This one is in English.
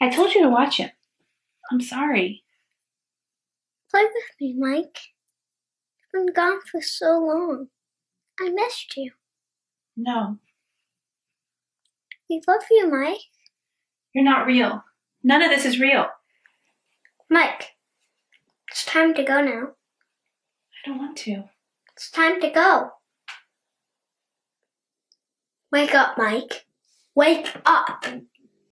I told you to watch him. I'm sorry. Play with me, Mike. I've been gone for so long. I missed you. No, We love you, Mike. you're not real. None of this is real. Mike, it's time to go now. I don't want to. It's time to go. Wake up, Mike. Wake up.